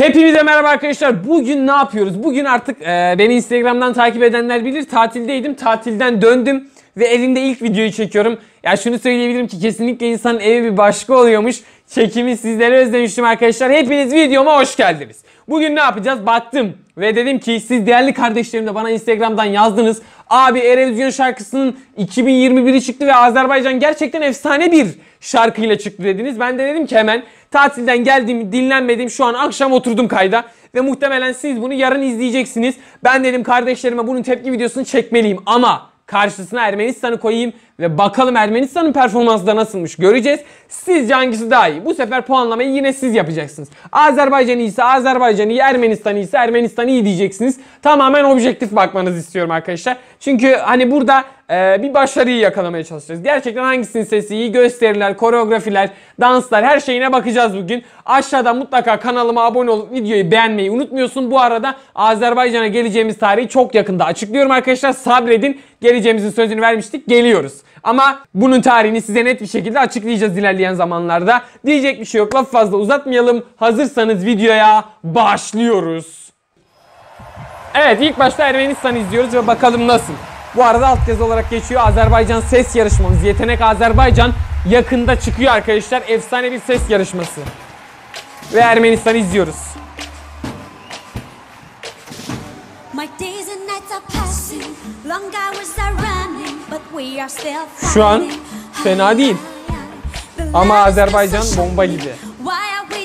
Hepinize merhaba arkadaşlar. Bugün ne yapıyoruz? Bugün artık e, beni Instagram'dan takip edenler bilir. Tatildeydim. Tatilden döndüm ve evimde ilk videoyu çekiyorum. Ya şunu söyleyebilirim ki kesinlikle insanın evi bir başka oluyormuş. Çekimi sizlere özlemiştim arkadaşlar. Hepiniz videoma hoş geldiniz. Bugün ne yapacağız? Baktım ve dedim ki siz değerli kardeşlerim de bana Instagram'dan yazdınız. Abi Erevizyon şarkısının 2021'i çıktı ve Azerbaycan gerçekten efsane bir şarkıyla çıktı dediniz. Ben de dedim ki hemen tatilden geldim dinlenmedim şu an akşam oturdum kayda. Ve muhtemelen siz bunu yarın izleyeceksiniz. Ben dedim kardeşlerime bunun tepki videosunu çekmeliyim ama karşısına Ermenistan'ı koyayım ve bakalım Ermenistan'ın performansı da nasılmış göreceğiz. Sizce hangisi daha iyi? Bu sefer puanlamayı yine siz yapacaksınız. Azerbaycan iyiyse Azerbaycan iyi, Ermenistan iyiyse Ermenistan iyi diyeceksiniz. Tamamen objektif bakmanızı istiyorum arkadaşlar. Çünkü hani burada e, bir başarıyı yakalamaya çalışacağız. Gerçekten hangisinin sesi iyi gösteriler, koreografiler, danslar her şeyine bakacağız bugün. Aşağıda mutlaka kanalıma abone olup videoyu beğenmeyi unutmuyorsun. Bu arada Azerbaycan'a geleceğimiz tarihi çok yakında açıklıyorum arkadaşlar. Sabredin. Geleceğimizin sözünü vermiştik. Geliyoruz. Ama bunun tarihini size net bir şekilde açıklayacağız ilerleyen zamanlarda. Diyecek bir şey yok. Laf fazla uzatmayalım. Hazırsanız videoya başlıyoruz. Evet ilk başta Ermenistan izliyoruz ve bakalım nasıl. Bu arada altyazı olarak geçiyor. Azerbaycan ses yarışmamız. Yetenek Azerbaycan yakında çıkıyor arkadaşlar. Efsane bir ses yarışması. Ve Ermenistan'ı izliyoruz. And Şu an fena değil. Ama Azerbaycan bomba gibi. Why are we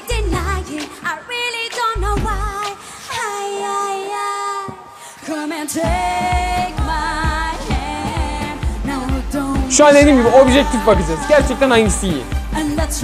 Şu an dediğim gibi objektif bakacağız. Gerçekten hangisi iyi. and let's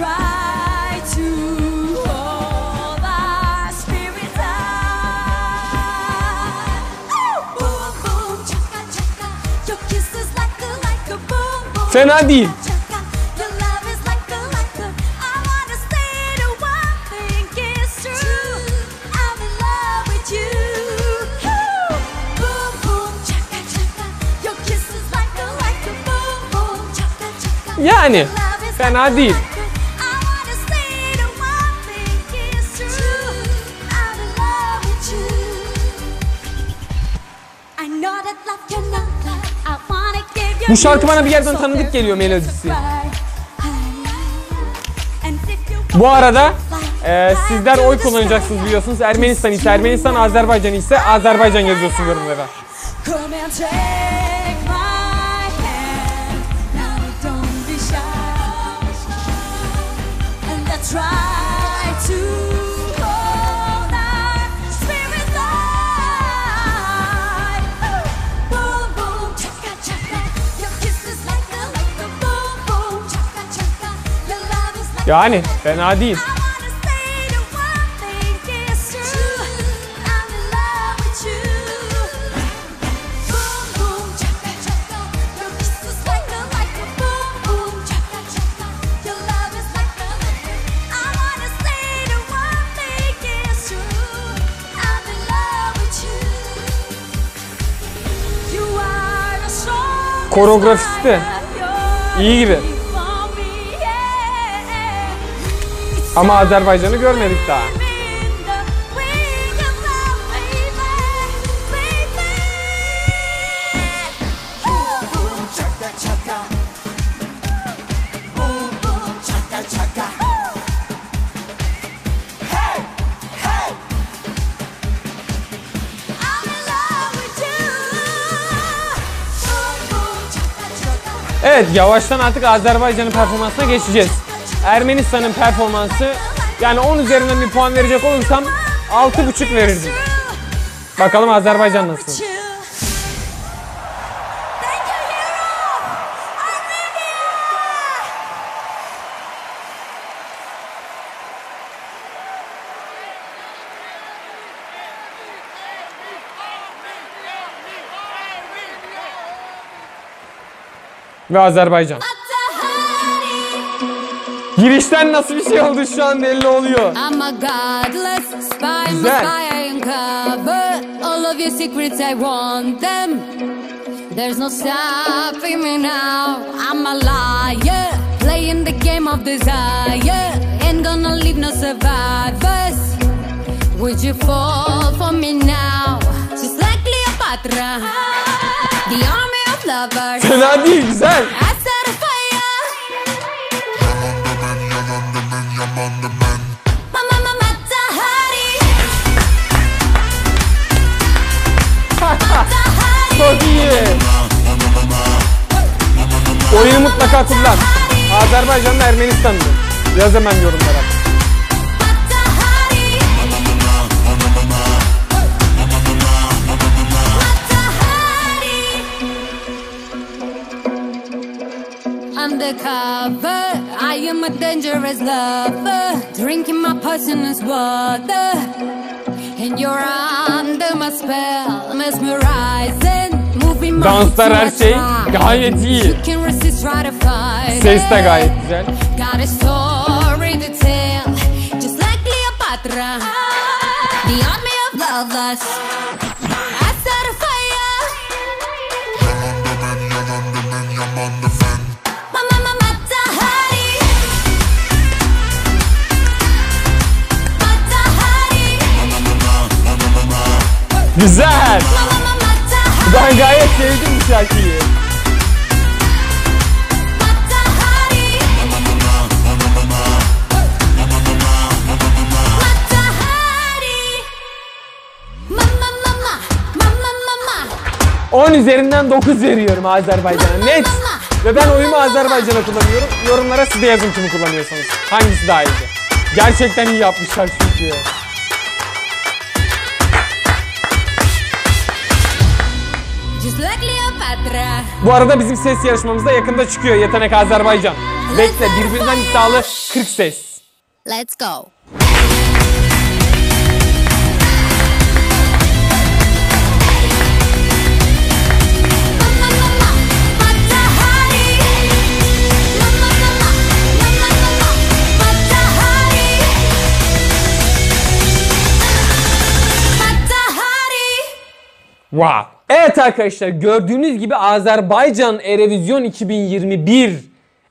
Yani fena değil. Bu şarkı bana bir yerden tanıdık geliyor melodisi. Bu arada e, sizler oy kullanacaksınız biliyorsunuz. Ermenistan ise Ermenistan, Azerbaycan ise Azerbaycan yazıyorsun yorumlara. Yani fena değil. Koreografisi de iyi gibi. Ama Azerbaycan'ı görmedik daha. Evet yavaştan artık Azerbaycan'ın performansına geçeceğiz. Ermenistan'ın performansı yani 10 üzerinden bir puan verecek olursam 6,5 verirdim. Bakalım Azerbaycan nasıl? Ve Azerbaycan. Girişten nasıl bir şey oldu şu an belli oluyor. Güzel. There's no stopping me now. I'm a liar, game of desire. Ain't gonna leave no survivors. Would you fall for me now? Just like Cleopatra, the. Fena değil güzel. Çok iyi. Oyunu mutlaka kullan. Azerbaycan'da Ermenistan'da. Yaz hemen yorumlara. lover. I am a dangerous lover, drinking my poisonous water. And you're under my spell, mesmerizing. Danslar her şey gayet iyi. Ses de gayet güzel. the army of lovers. Güzel. Ben gayet sevdim şarkıyı. 10 üzerinden 9 veriyorum Azerbaycan'a. Net. Ve ben oyumu Azerbaycan'a kullanıyorum. Yorumlara siz de yazın kimi kullanıyorsanız. Hangisi daha iyiydi? Gerçekten iyi yapmışlar çünkü. Bu arada bizim ses yarışmamızda yakında çıkıyor Yetenek Azerbaycan. Bekle birbirinden iddialı 40 ses. Let's go. Wow. Evet arkadaşlar gördüğünüz gibi Azerbaycan Erevizyon 2021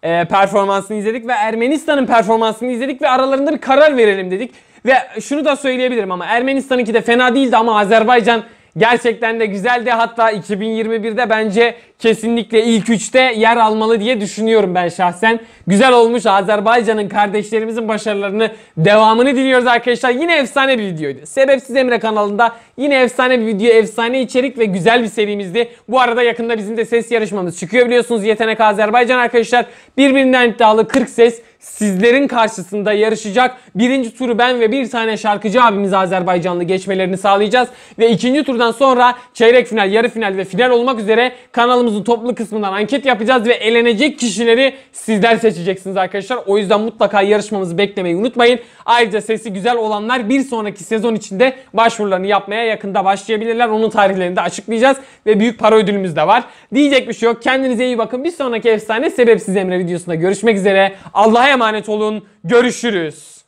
e, performansını izledik ve Ermenistan'ın performansını izledik ve aralarında bir karar verelim dedik. Ve şunu da söyleyebilirim ama Ermenistan'ınki de fena değildi ama Azerbaycan gerçekten de güzeldi. Hatta 2021'de bence kesinlikle ilk üçte yer almalı diye düşünüyorum ben şahsen. Güzel olmuş Azerbaycan'ın kardeşlerimizin başarılarını devamını diliyoruz arkadaşlar. Yine efsane bir videoydu. Sebepsiz Emre kanalında yine efsane bir video, efsane içerik ve güzel bir serimizdi. Bu arada yakında bizim de ses yarışmamız çıkıyor biliyorsunuz. Yetenek Azerbaycan arkadaşlar. Birbirinden iddialı 40 ses sizlerin karşısında yarışacak. Birinci turu ben ve bir tane şarkıcı abimiz Azerbaycanlı geçmelerini sağlayacağız. Ve ikinci turdan sonra çeyrek final, yarı final ve final olmak üzere kanalımızın toplu kısmından anket yapacağız ve elenecek kişileri sizler seçeceksiniz arkadaşlar. O yüzden mutlaka yarışmamızı beklemeyi unutmayın. Ayrıca sesi güzel olanlar bir sonraki sezon içinde başvurularını yapmaya yakında başlayabilirler. Onun tarihlerini de açıklayacağız ve büyük para ödülümüz de var. Diyecek bir şey yok. Kendinize iyi bakın. Bir sonraki efsane sebepsiz Emre videosunda görüşmek üzere. Allah'a emanet olun. Görüşürüz.